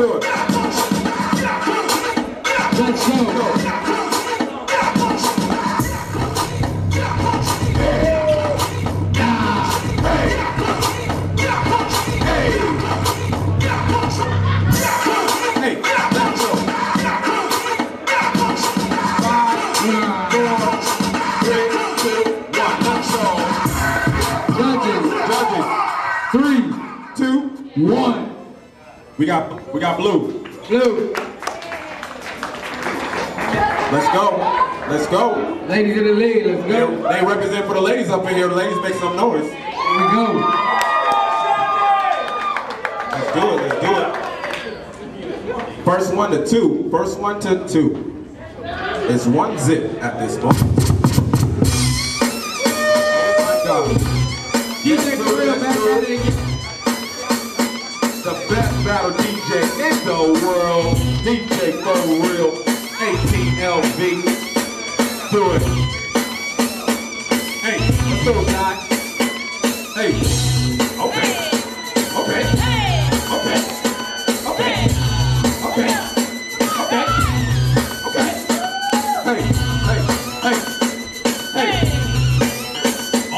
Good. Let's three, two. one. We got we got blue. Blue. Let's go. Let's go. Ladies in the lead, let's They, go. they represent for the ladies up in here. The ladies make some noise. Here we go. Let's do it. Let's do it. First one to two. First one to two. It's one zip at this point. World. DJ for real. ATLV. Do it. Hey, let's do it, guys. Hey. Okay. Okay. Okay. Okay. Okay. Okay. Hey. Hey. Hey. Hey.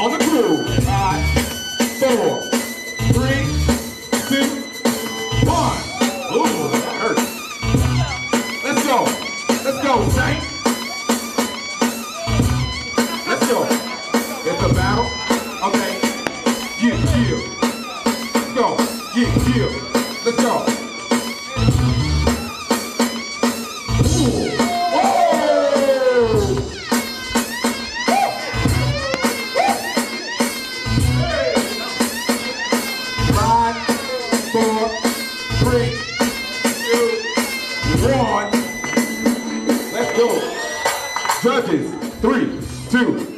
The crew. Five, four, three, It's a battle. Okay. Yeah, yeah. Go. Yeah, yeah. Let's go. Five, four, three, two, one. Let's go. Judges, three, two,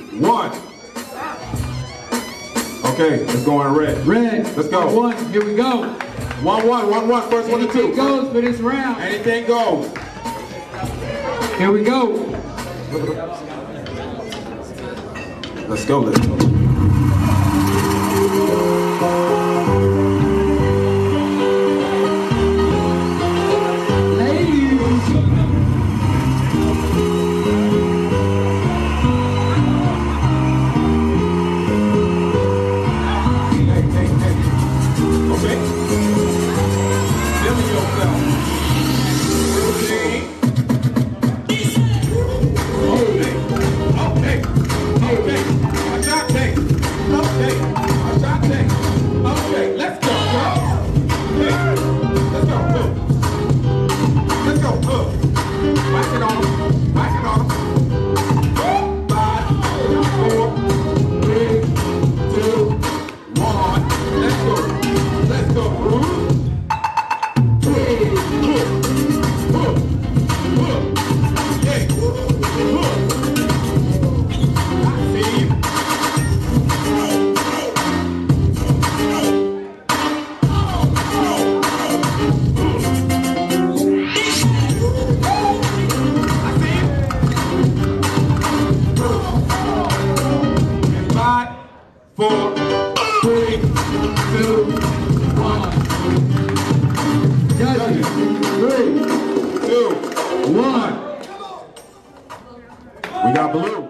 Okay, let's go on red. Red. Let's go. One, here we go. One, one, one, one. First one to Anything two. goes for this round. Anything goes. Here we go. Let's go. Let's go. Hey, blue.